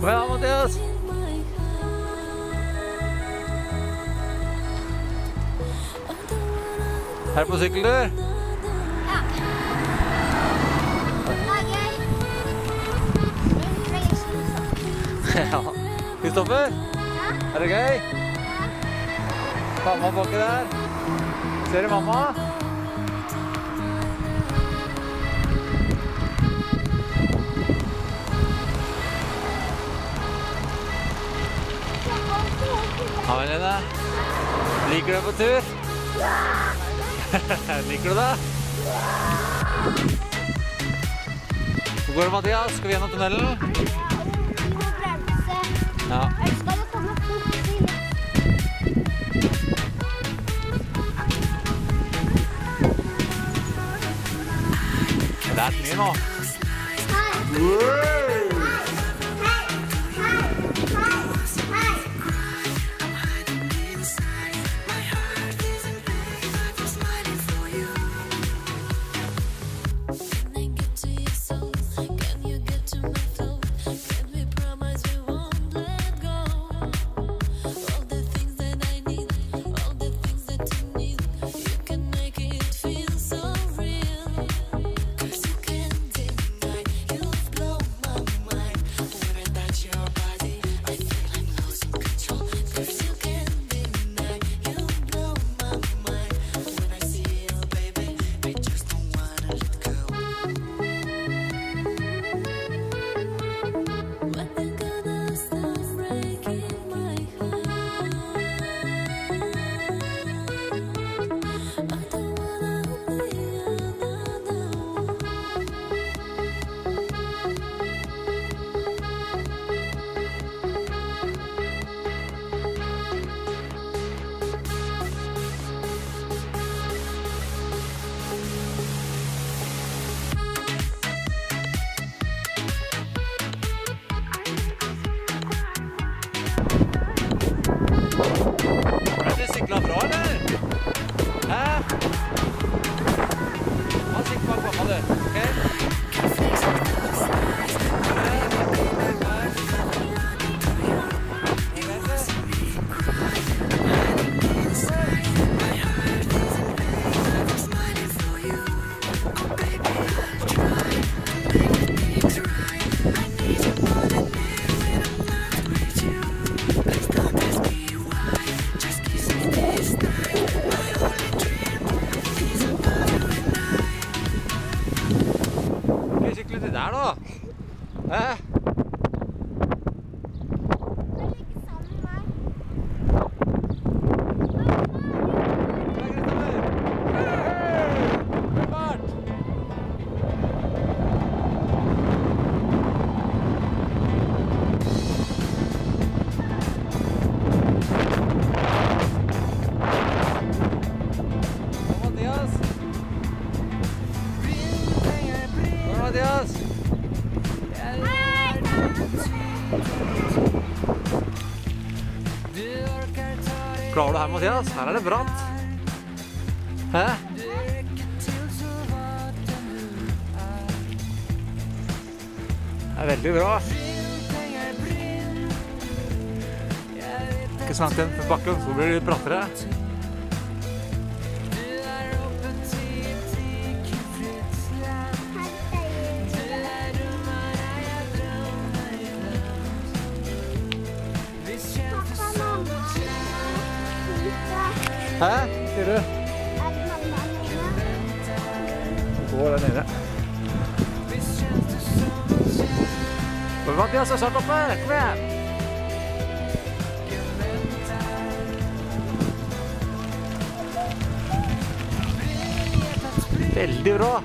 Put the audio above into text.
Igjen, Mathias. Er du på sykkeltur? Ja. Ja. Kristoffer, Ja. er det gøy? Mamma baki der. Ser du mamma? Liker du å på tur? Ja! Liker du det? Hvor går det, Mathias? Skal vi gjennom tunnelen? Vi må bremse. Ja. Jeg skal komme fort til. Det er mye nå. Ble Hæ? Klarer du her, Mathias? Her er det bratt. Hæ? Det er veldig bra. Ikke så langt igjen for bakken, så blir det litt brattere. Hæ? Sier du? Gå der nede. Kom, Mathias er snart oppe. Kom igjen. Veldig bra.